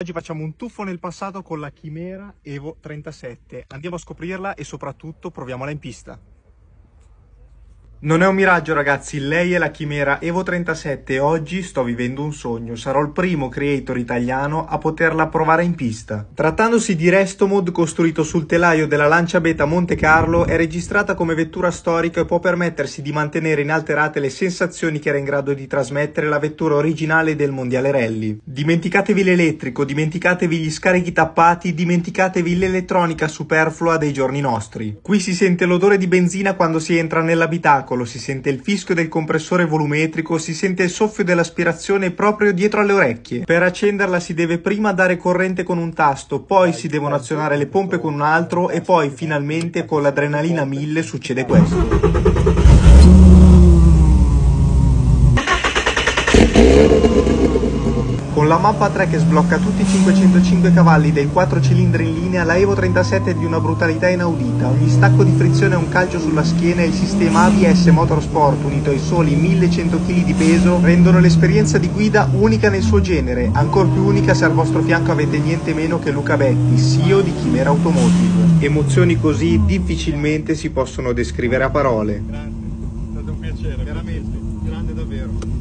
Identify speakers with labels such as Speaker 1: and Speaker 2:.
Speaker 1: Oggi facciamo un tuffo nel passato con la Chimera Evo 37. Andiamo a scoprirla e soprattutto proviamola in pista. Non è un miraggio ragazzi, lei è la Chimera Evo 37 e oggi sto vivendo un sogno, sarò il primo creator italiano a poterla provare in pista. Trattandosi di Restomod costruito sul telaio della Lancia Beta Monte Carlo, è registrata come vettura storica e può permettersi di mantenere inalterate le sensazioni che era in grado di trasmettere la vettura originale del Mondiale Rally. Dimenticatevi l'elettrico, dimenticatevi gli scarichi tappati, dimenticatevi l'elettronica superflua dei giorni nostri. Qui si sente l'odore di benzina quando si entra nell'abitacolo spettacolo, si sente il fischio del compressore volumetrico, si sente il soffio dell'aspirazione proprio dietro alle orecchie. Per accenderla si deve prima dare corrente con un tasto, poi si devono azionare le pompe con un altro e poi finalmente con l'adrenalina 1000 succede questo. Con la mappa 3 che sblocca tutti i 505 cavalli dei 4 cilindri in linea, la Evo 37 è di una brutalità inaudita. Ogni stacco di frizione è un calcio sulla schiena e il sistema ABS Motorsport, unito ai soli 1100 kg di peso, rendono l'esperienza di guida unica nel suo genere. Ancor più unica se al vostro fianco avete niente meno che Luca Betti, CEO di Chimera Automotive. Emozioni così difficilmente si possono descrivere a parole. Grande, è stato un piacere, veramente, grande davvero.